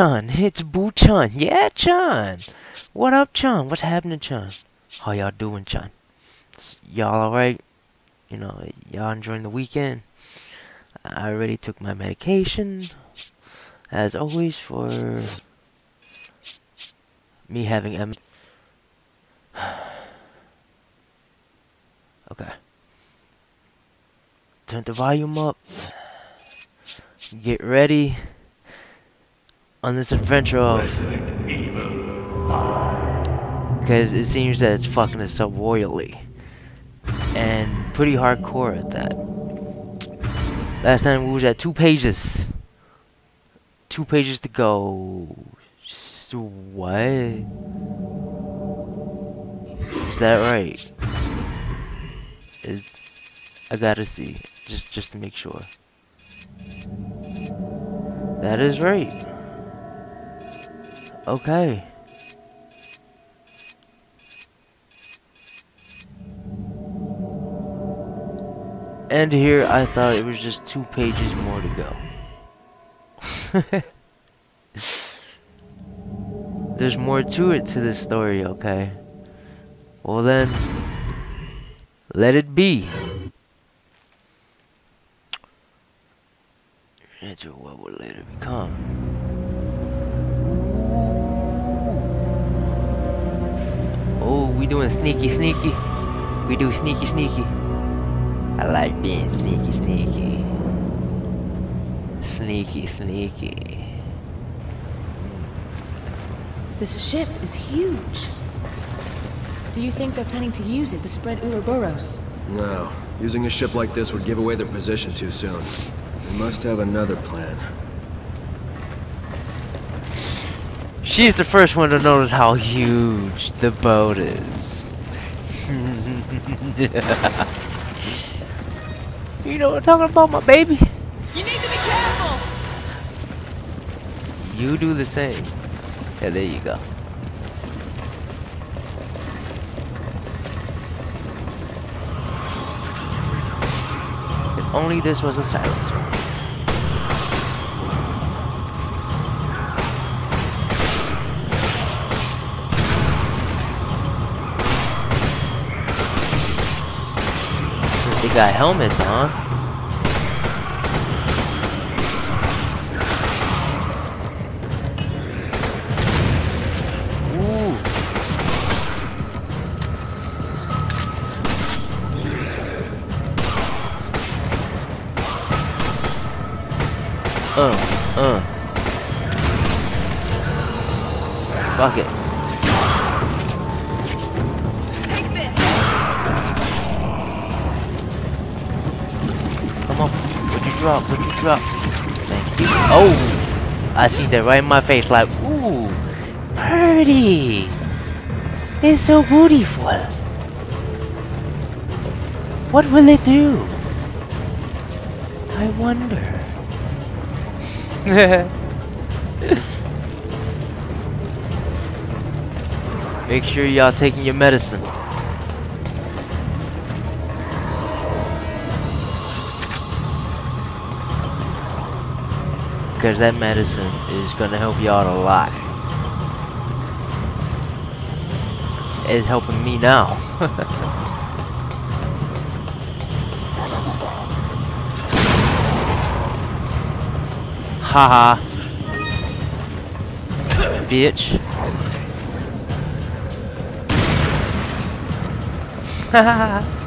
Chan? It's Boo Chun. Yeah, Chan. What up, Chan? What's happening, Chan? How y'all doing, Chan? Y'all alright? You know, y'all enjoying the weekend? I already took my medication. As always, for me having M. okay. Turn the volume up. Get ready on this adventure of because it seems that it's fucking us up royally. And pretty hardcore at that. Last time we was at two pages. Two pages to go. So what? Is that right? Is I gotta see. Just just to make sure. That is right Okay. And here I thought it was just two pages more to go. There's more to it to this story, okay? Well then, let it be. Into what will later become. Doing sneaky sneaky. We do sneaky sneaky. I like being sneaky sneaky. Sneaky sneaky. This ship is huge. Do you think they're planning to use it to spread Ouroboros? No. Using a ship like this would give away their position too soon. They must have another plan. She's the first one to notice how huge the boat is. you know what I'm talking about, my baby? You need to be careful! You do the same. Yeah, there you go. If only this was a silencer. Got helmets on. Ooh. Uh, uh. Fuck it. Drop? Would you drop? Thank you. Oh! I see that right in my face like, ooh, pretty. It's so beautiful. What will it do? I wonder. Make sure y'all taking your medicine. Because that medicine is going to help you out a lot. It's helping me now. Haha. Bitch. Haha.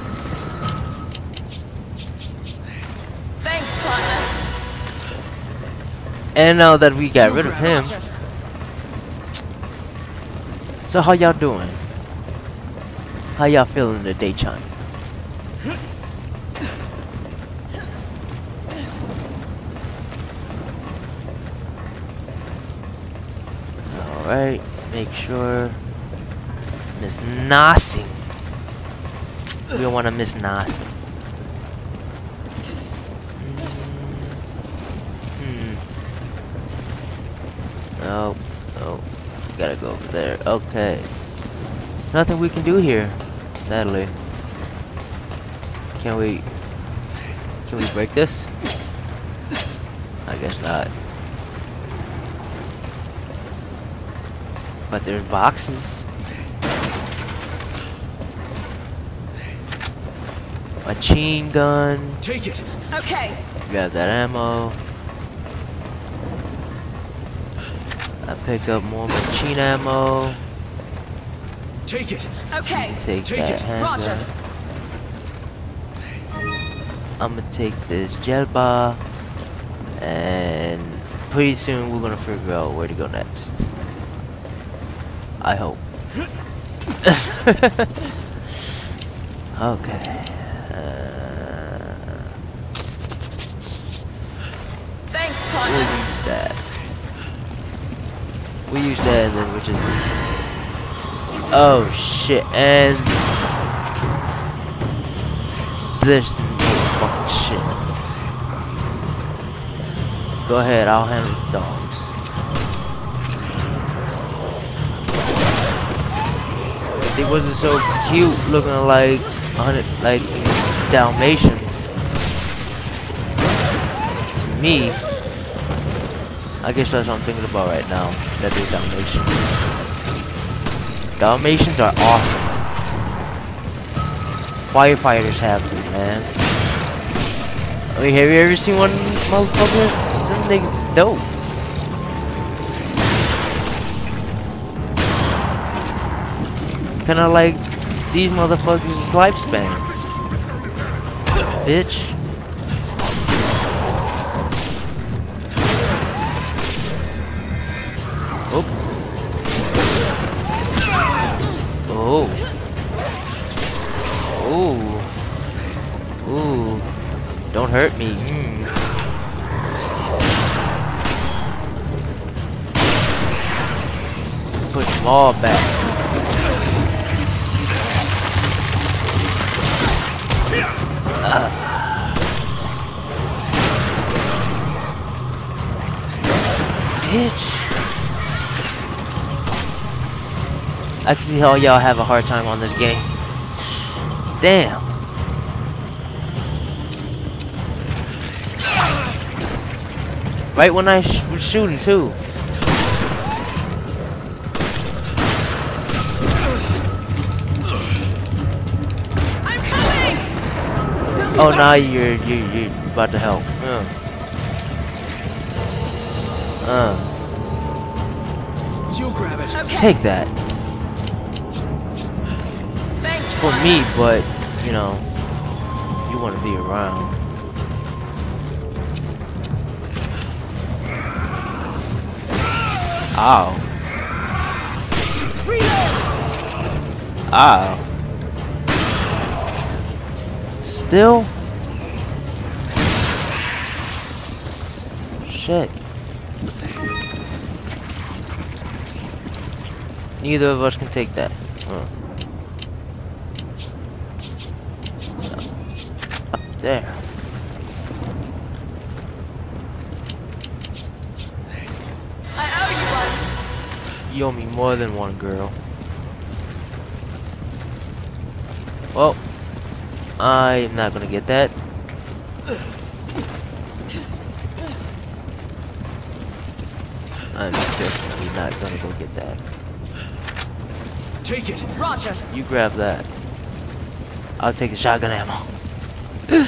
and now that we got rid of him, so how y'all doing? How y'all feeling today, Chan? Alright, make sure Miss Nossing. We don't want to miss Nossing. Hmm. Oh, oh, gotta go over there. Okay. Nothing we can do here, sadly. Can we? Can we break this? I guess not. But there's boxes. Machine gun. Take it! Okay. Grab that ammo. I pick up more machine ammo. Take it! Okay. Take, Take that it. Roger. I'm gonna take this gel bar, and pretty soon we're gonna figure out where to go next. I hope. okay. Uh, Thanks, we'll use that. We'll use that, and then we'll just. Oh shit! And this fucking shit. Go ahead, I'll handle the dogs. They wasn't so cute, looking like hundred, like Dalmatians. To me, I guess that's what I'm thinking about right now. That they're Dalmatians. Dalmatians are awesome. Firefighters have them, man. I mean, have you ever seen one motherfucker? Them niggas is dope. Kinda like these motherfuckers' lifespan. Bitch. All back. Bitch. I can see how y'all have a hard time on this game. Damn. Right when I sh was shooting too. Oh, now you're you you about to help. Uh. Uh. You grab it! Okay. Take that Thanks, for me, but you know, you want to be around. Ow. Ow. Still? Shit. Neither of us can take that. Huh. Up there. I owe You owe me more than one girl. Well, I'm not gonna get that. I'm definitely not gonna go get that. Take it! you. Roger. You grab that. I'll take the shotgun ammo.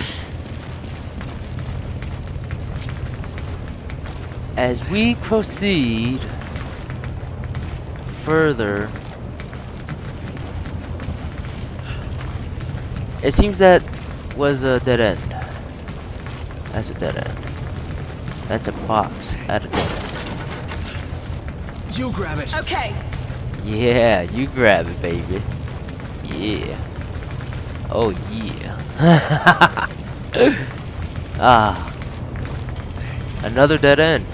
As we proceed further, it seems that was a dead end. That's a dead end. That's a box at a dead end. You grab it! Okay. Yeah, you grab it, baby. Yeah. Oh, yeah. ah. Another dead end.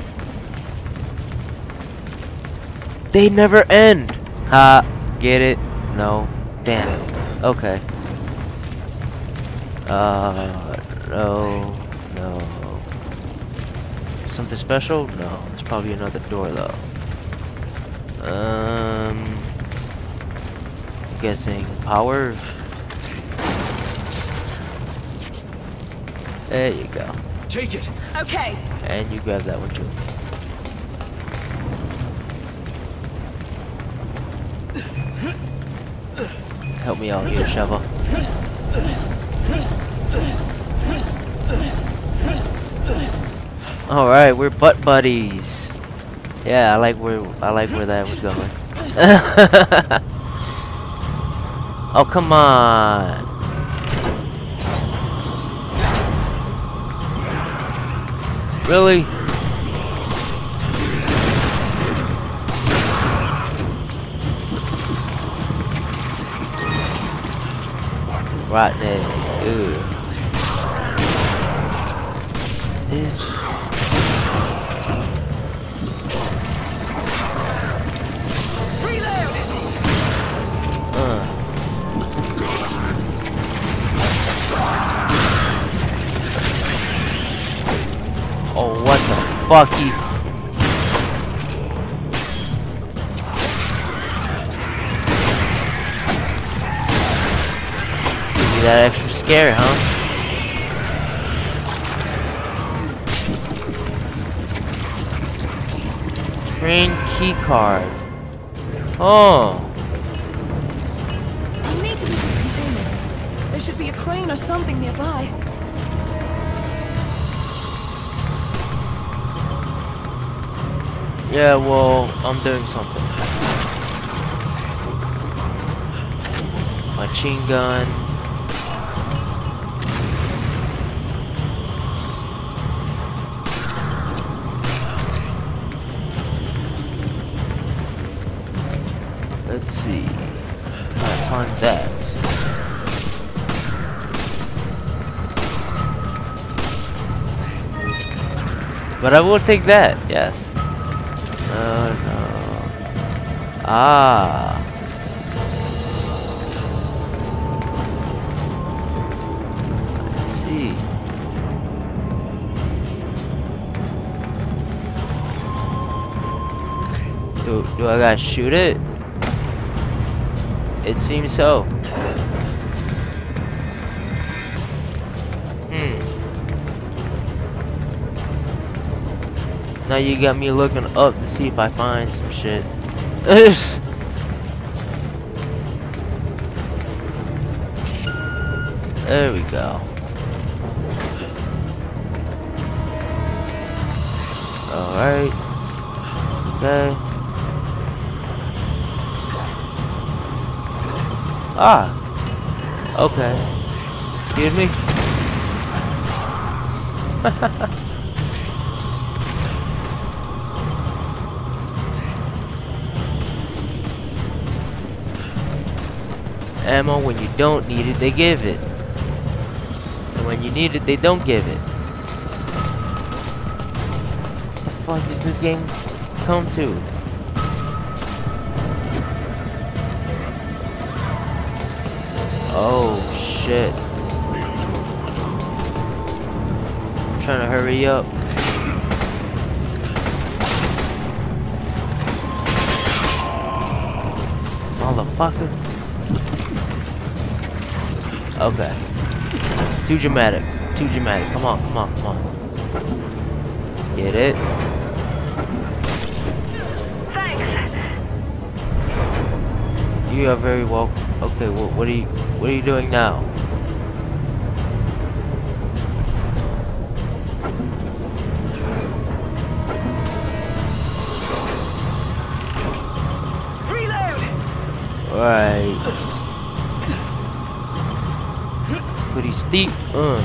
They never end. Ha. Get it? No. Damn. Okay. Uh, no. No. Something special? No. It's probably another door, though. Um, guessing power. There you go. Take it! Okay. And you grab that one too. Help me out here, Sheva. Alright, we're butt buddies. Yeah, I like where I like where that was going. oh come on. Really? Right there. Ew. Bitch. Oh, what the fuck? He Give you that extra scare, huh? Train key card. Oh. Need to leave this container. There should be a crane or something nearby. Yeah, well, I'm doing something. Machine gun. Let's see. I find that. But I will take that, yes. No, no. Ah. I see. Do, do I gotta shoot it? It seems so. Now you got me looking up to see if I find some shit. there we go. Alright. Okay. Ah. Okay. Excuse me? ammo. When you don't need it they give it. And when you need it they don't give it. What the fuck does this game come to? Oh shit. I'm trying to hurry up. Motherfucker Okay. Too dramatic. Too dramatic. Come on, come on, come on. Get it? Thanks. You are very welcome. Okay, well, what are you what are you doing now? Reload. Alright. Pretty steep. Uh.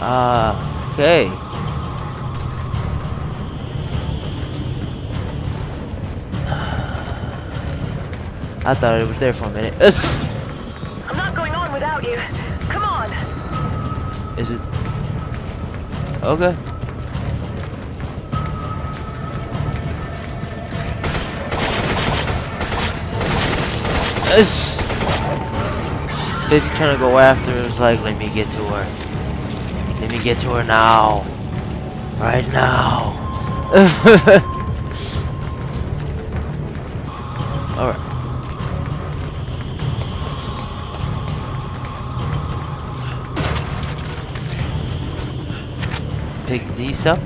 Ah, okay. I thought it was there for a minute. I'm not going on without you. Come on. Is it? Okay. It's busy trying to go after her. It's like, let me get to her. Let me get to her now. Right now. Alright. Pick these up.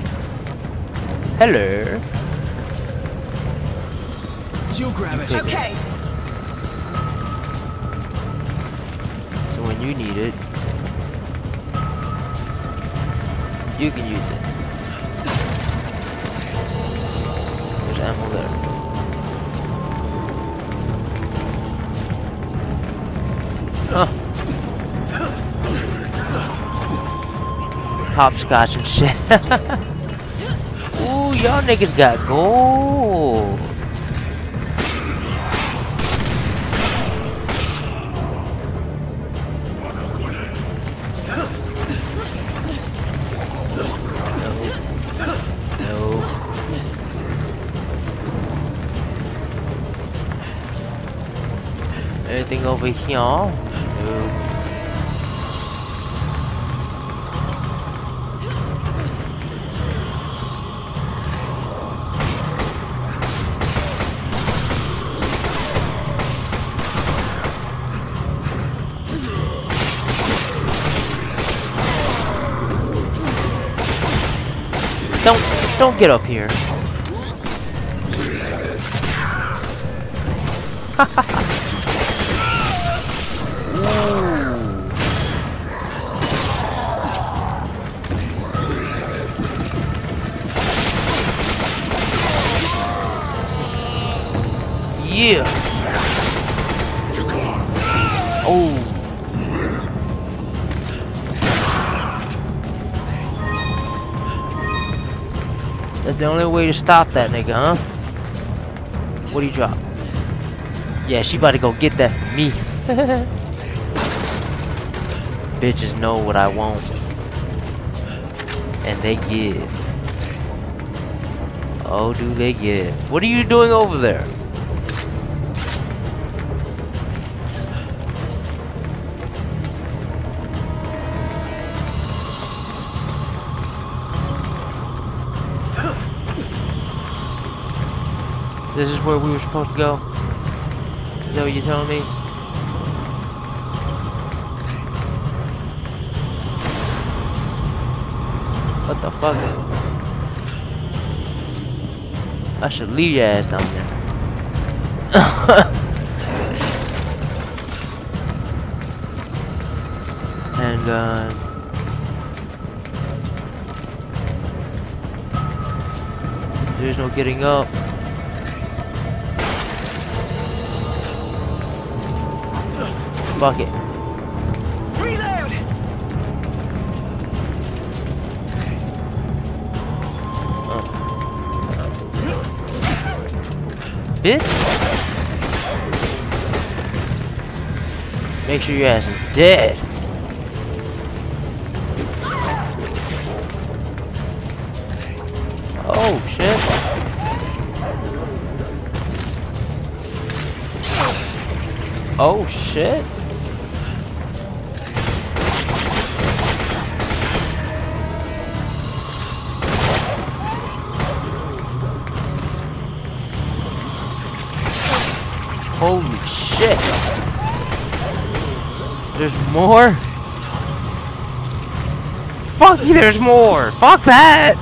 Hello. You grab it. It. Okay. You need it, you can use it. There's ammo there. Oh. Hopscotch and shit. Ooh, y'all niggas got gold. Anything over here? No. Don't don't get up here. Stop that nigga, huh? What do you drop? Yeah, she about to go get that from me. Bitches know what I want. And they give. Oh, do they give. What are you doing over there? This is where we were supposed to go? Is that what you're telling me? What the fuck? I should leave your ass down there. and uh There's no getting up. Fuck it. Uh. Reload. Bitch. Make sure your ass is dead. Shit. There's more? Fuck you, there's more! Fuck that!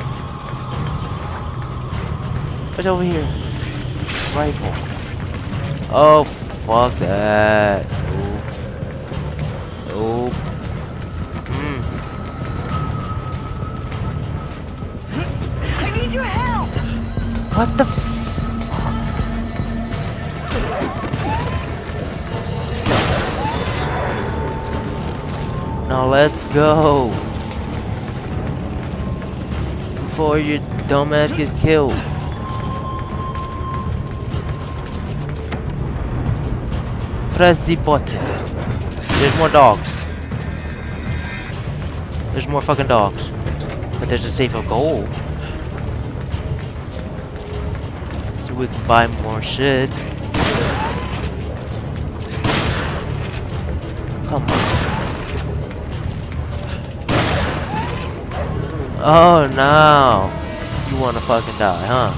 What's over here? Rifle. Oh, fuck that. Nope. Mm. I need your help. What the Now let's go. Before your dumbass gets killed. Press the button. There's more dogs. There's more fucking dogs. But there's a safe of gold. So we can buy more shit. Oh no. You wanna fucking die, huh?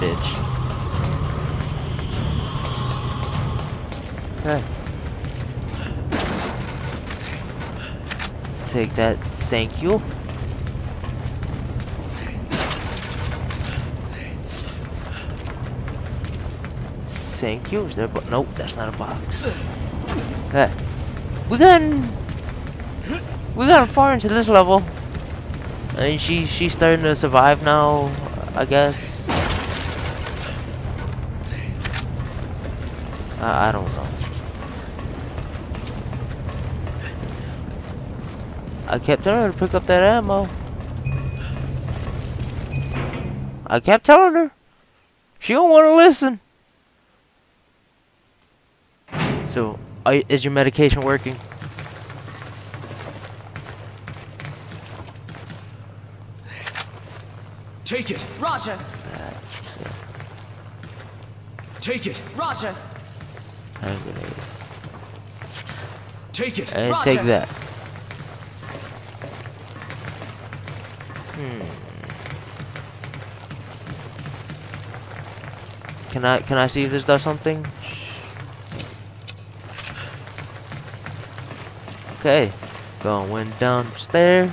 Bitch. Okay. Take that, thank you. saying Q. Is there? But nope, that's not a box. Okay, we gotten we gotten far into this level, and she she's starting to survive now. I guess. I, I don't know. I kept telling her to pick up that ammo. I kept telling her. She don't want to listen. So, is your medication working? Take it! Roger. Take it! Roger. Hand grenade. Take it! And Roger. take that. Hmm. Can I can I see if this does something? Okay, going downstairs.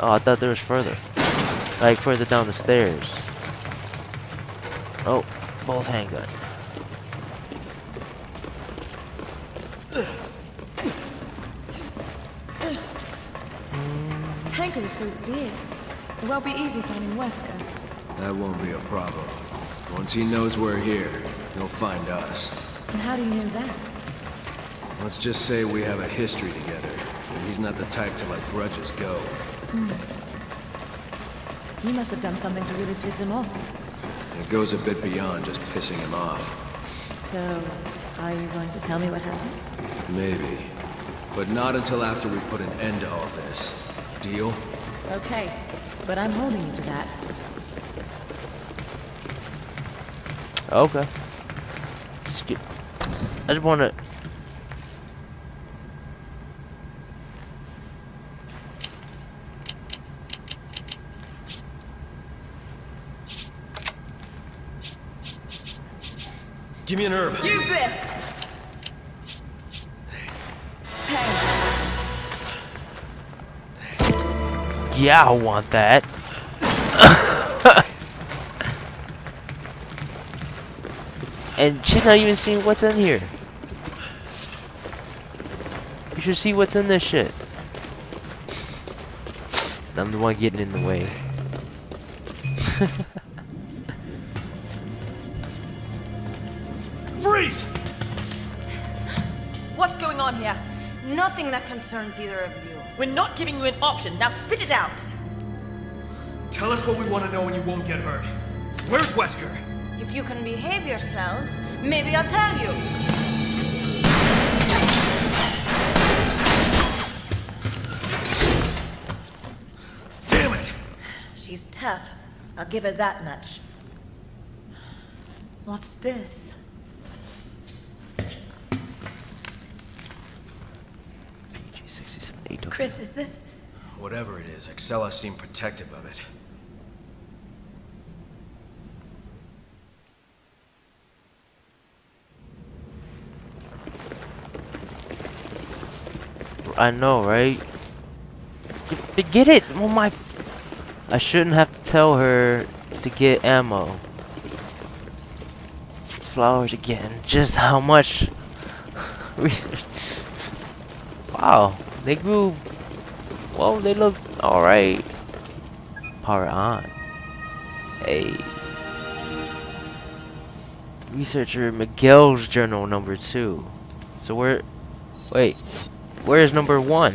Oh, I thought there was further, like further down the stairs. Oh, both handgun. This tanker is so big. It won't be easy finding Wesker. That won't be a problem. Once he knows we're here, he'll find us. And how do you know that? Let's just say we have a history together, and he's not the type to let grudges go. Hmm. You must have done something to really piss him off. It goes a bit beyond just pissing him off. So, are you going to tell me what happened? Maybe. But not until after we put an end to all this. Deal? Okay, but I'm holding you to that. Okay. Just get, I just want to. Give me an herb. Use this! Hey, Yeah, I want that. and she's not even seeing what's in here. You should see what's in this shit. I'm the one getting in the way. on here? Nothing that concerns either of you. We're not giving you an option. Now spit it out. Tell us what we want to know and you won't get hurt. Where's Wesker? If you can behave yourselves, maybe I'll tell you. Damn it! She's tough. I'll give her that much. What's this? Chris, is this... Whatever it is, Excella seemed protective of it. I know, right? Get, get it! Oh my... I shouldn't have to tell her to get ammo. Flowers again. Just how much... wow. They grew... Well, they look alright. Power on. Hey. Researcher Miguel's journal number two. So where... Wait. Where's number one?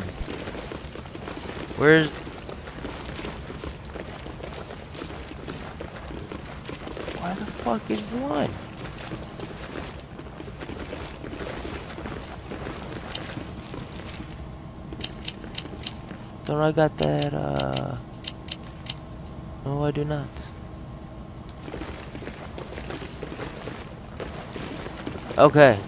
Where's... Where the fuck is one? Don't I got that, uh... No, I do not. Okay.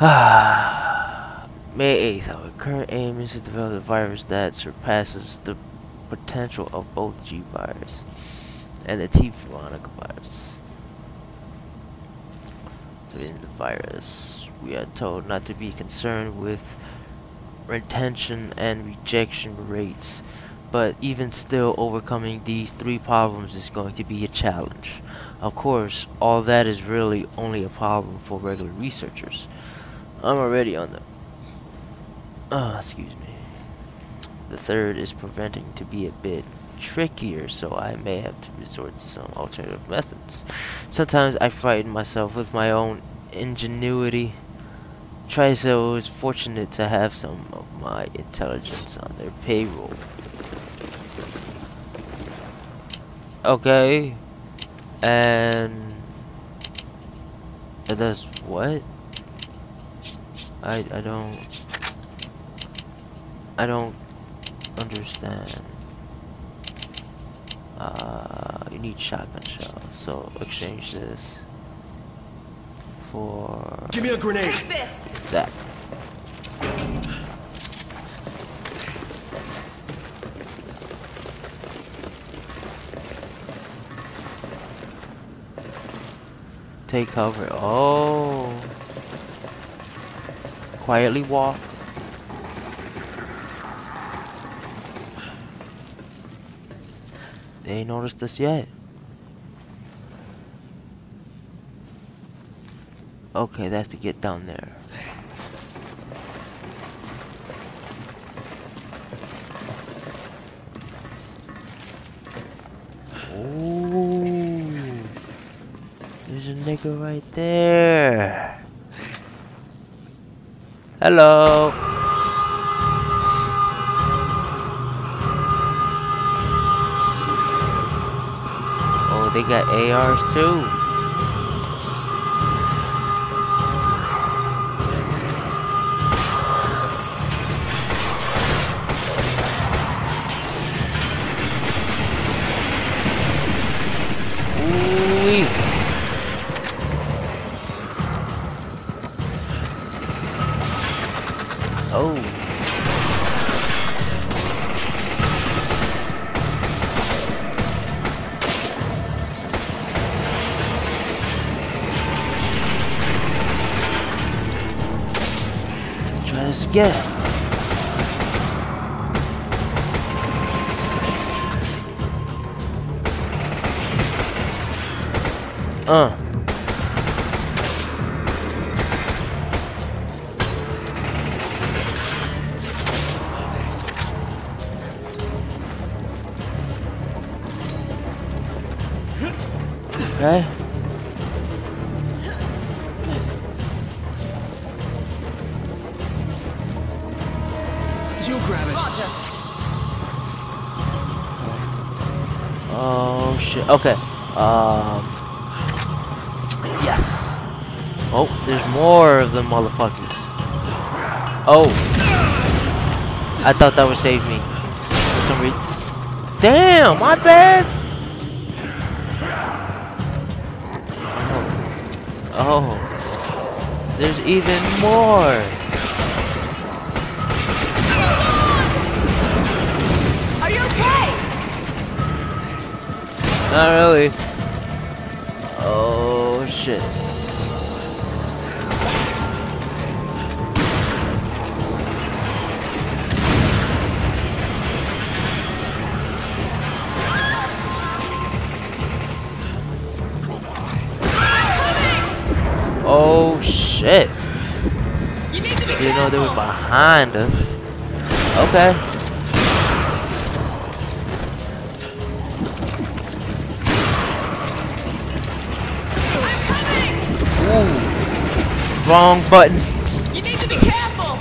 May 8th, our current aim is to develop a virus that surpasses the potential of both G virus and the T Veronica virus. So in the virus, we are told not to be concerned with retention and rejection rates, but even still overcoming these three problems is going to be a challenge. Of course, all that is really only a problem for regular researchers. I'm already on the... Oh, excuse me. The third is preventing to be a bit trickier, so I may have to resort to some alternative methods. Sometimes I frighten myself with my own ingenuity. Tricell is fortunate to have some of my intelligence on their payroll. Okay. And it does what? I I don't I don't understand. Uh, you need shotgun shells, so exchange this for Give me a grenade. This! that. Take cover. Oh. Quietly walk. They ain't noticed us yet. Okay, that's to get down there. Ooh. There's a nigga right there. Hello. Oh, they got ARs too. Try Oh. I thought that would save me. For some reason. Damn, my bad. Oh. Oh. There's even more. Are you okay? Not really. Oh shit. Oh shit. You need to be Didn't know they were behind us. Okay. Ooh. Wrong button. You need to be careful!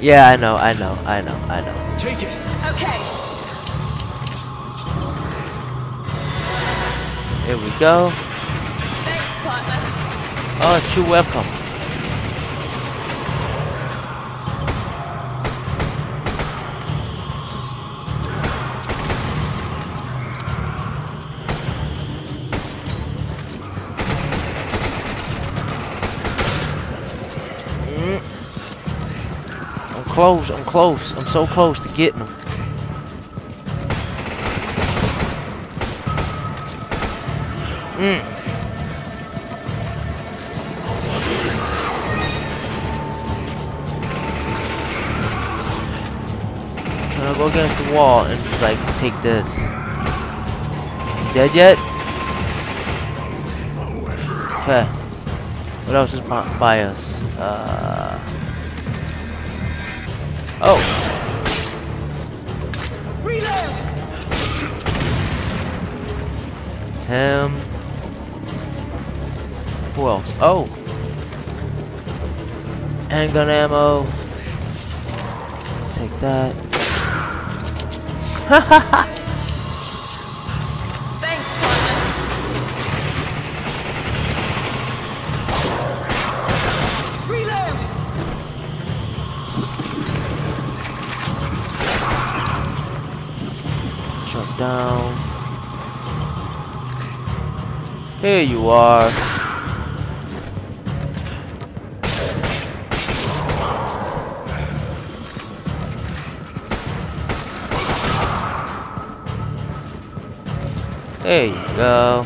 Yeah, I know, I know, I know, I know. Take it. Okay. Here we go. Oh, you're welcome. Mm. I'm close, I'm close, I'm so close to getting them. Wall and just like take this. Dead yet? Okay. What else is by, us? Uh. Oh. Him. Who else? Oh. Handgun ammo. Take that. Jump down. Here you are. There you go.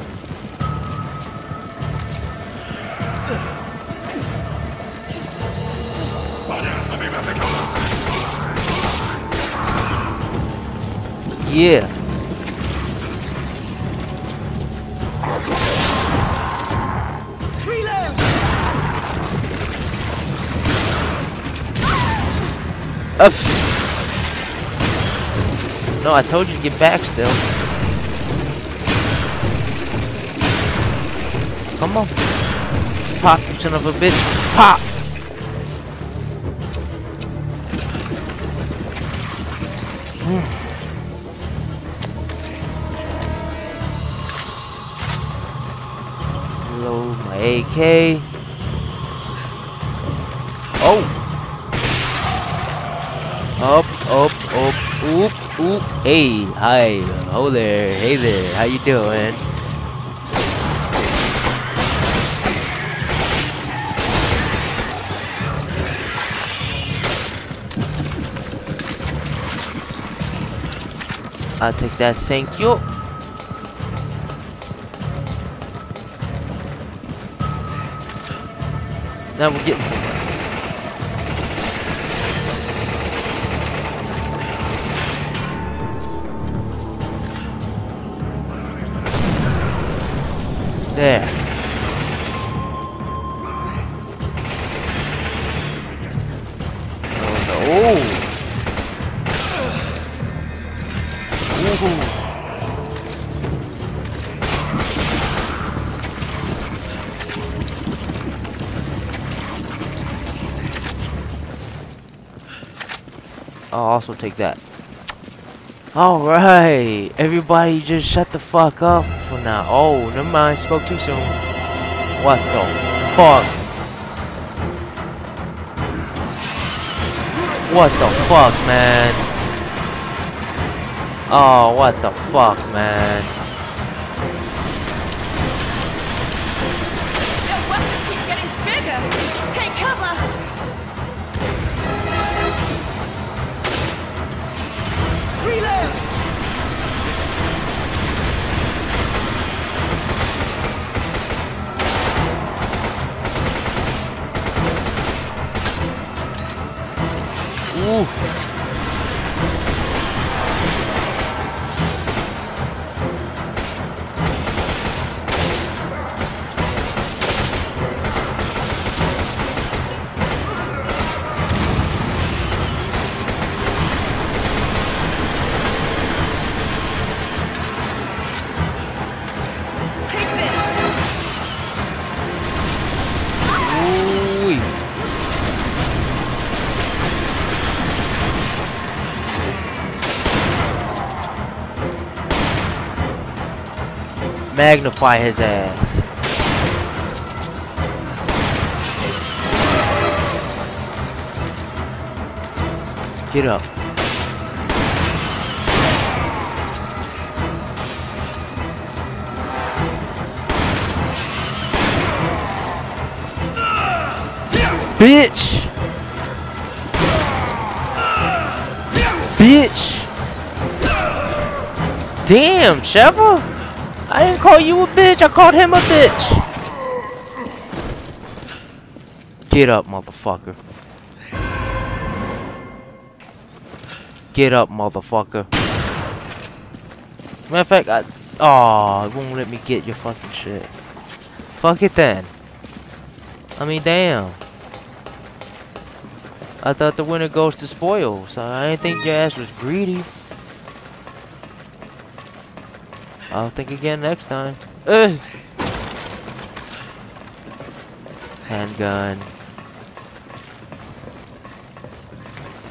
Yeah. Up. No, I told you to get back still. Come on. Pop, you son of a bitch. Pop! Reload my AK. Oh! Up, up, up, oop, oop. Hey, hi, oh there, hey there, how you doing? I'll take that, thank you. Now we're getting somewhere. There. Also take that. Alright, everybody just shut the fuck up for now. Oh, never mind, spoke too soon. What the fuck? What the fuck, man? Oh, what the fuck, man? Magnify his ass. Get up. Bitch! Bitch! Damn, Sheva! I didn't call you a bitch, I called him a bitch! Get up, motherfucker. Get up, motherfucker. Matter of fact, I. Oh, it won't let me get your fucking shit. Fuck it then. I mean, damn. I thought the winner goes to spoil, so I didn't think your ass was greedy. I'll think again next time. Ugh. Handgun.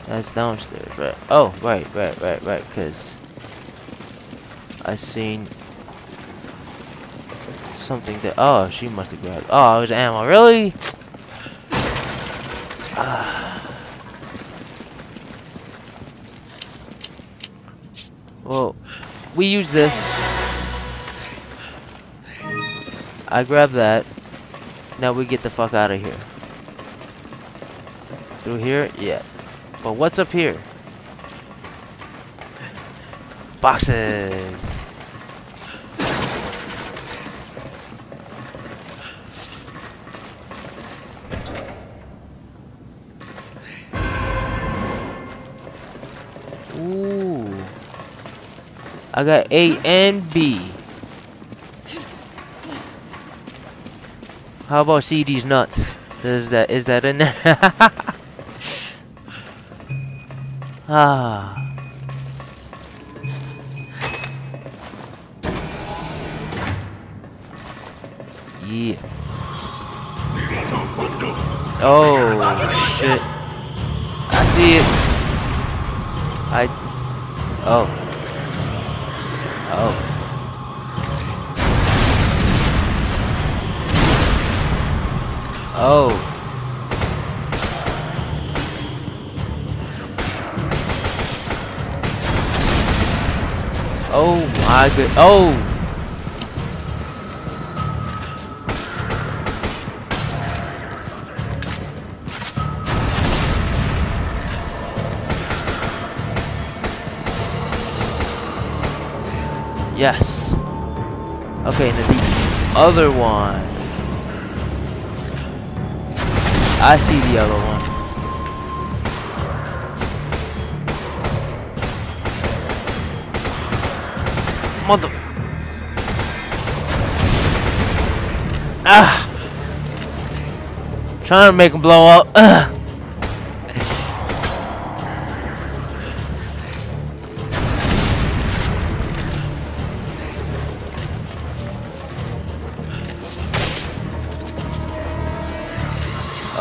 That's downstairs, right? Oh, right, right, right, right, because I seen something that. Oh, she must have grabbed. Oh, it was ammo. Really? well, we use this. I grab that. Now we get the fuck out of here. Through here? Yeah. But what's up here? Boxes. Ooh. I got A and B. How about these nuts? Is that is that in there? ah. Yeah. Oh shit. I see it. I. Oh. Oh. Oh my good. Oh. Yes. Okay, now the other one. I see the other one. Mother. Ah. Trying to make him blow up. Ugh.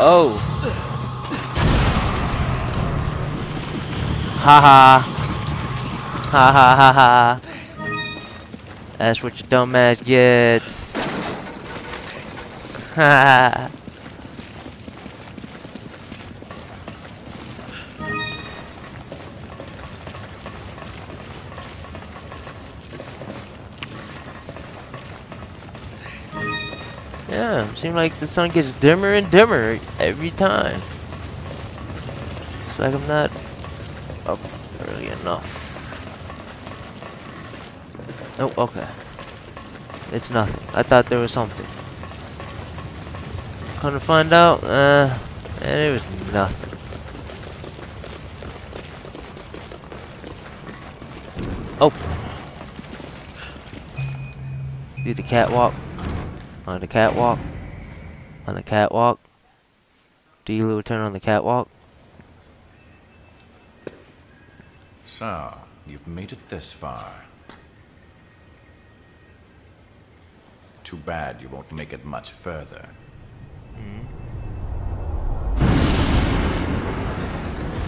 Oh. Ha ha. Ha ha ha ha. That's what your dumb ass gets. Ha Yeah, seems like the sun gets dimmer and dimmer every time. It's like I'm not up early enough. Oh, okay. It's nothing. I thought there was something. Come to find out, uh, and it was nothing. Oh. Do the catwalk. On the catwalk. On the catwalk. Do you little turn on the catwalk? So, you've made it this far. Too bad you won't make it much further. Mm-hmm.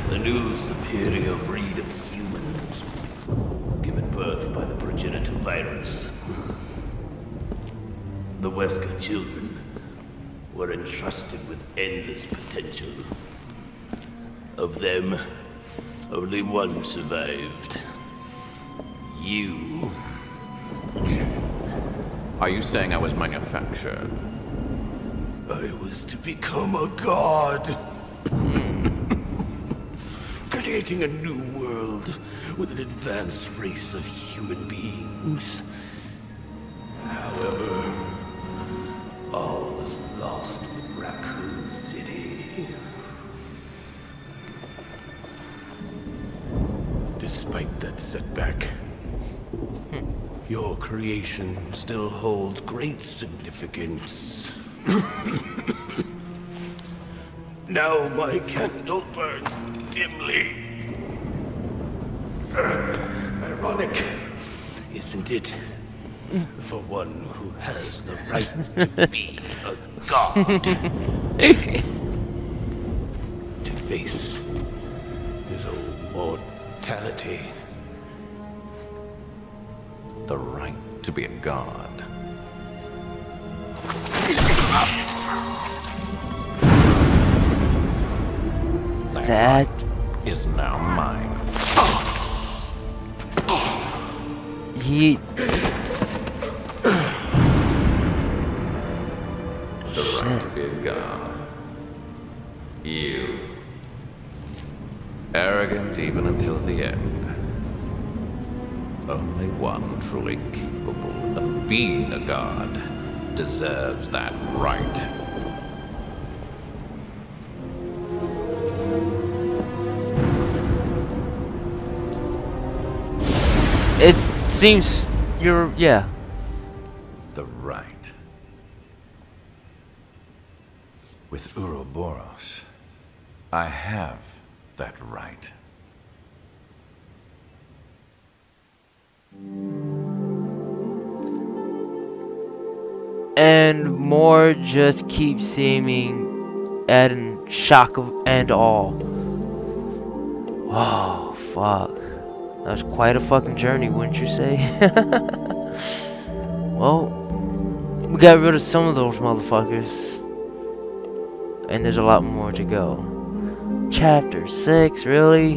The new superior breed of humans, given birth by the progenitor virus. Wesker children were entrusted with endless potential. Of them, only one survived. You. Are you saying I was manufactured? I was to become a god. Hmm. Creating a new world with an advanced race of human beings. Creation still holds great significance. now my candle burns dimly. Uh, ironic, isn't it? For one who has the right to be a god. to face his own mortality. The right to be a god. That Is now mine. he The right to be a god. You. Arrogant even until the end. Only one truly capable of being a god deserves that right. it seems you're yeah. The right. With Uroboros, I have And more just keep seeming and shock of and all. Oh fuck. That was quite a fucking journey, wouldn't you say? well, we got rid of some of those motherfuckers. And there's a lot more to go. Chapter 6, really?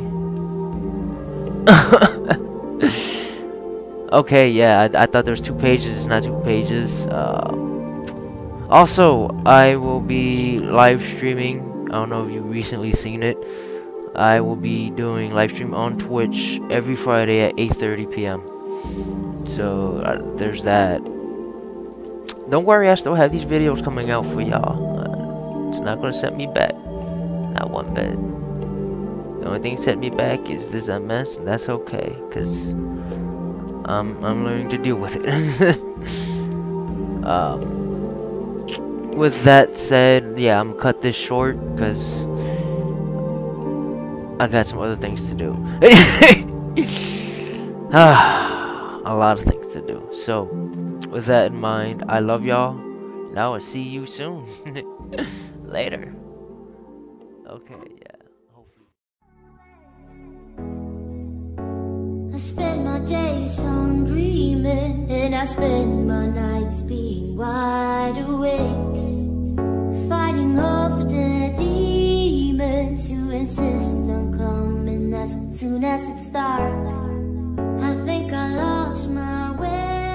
okay, yeah, I, I thought there was two pages. It's not two pages. Uh, also, I will be live streaming. I don't know if you've recently seen it. I will be doing live stream on Twitch every Friday at 8:30 p.m. So uh, there's that. Don't worry, I still have these videos coming out for y'all. Uh, it's not gonna set me back, not one bit. The only thing set me back is this MS, and that's okay, cause I'm I'm learning to deal with it. um, with that said, yeah, I'm cut this short, cause. I got some other things to do. Ah, a lot of things to do. So, with that in mind, I love y'all. Now I'll see you soon. Later. Okay, spend my days on dreaming, and I spend my nights being wide awake, fighting off the demons who insist on coming as soon as it's dark. I think I lost my way.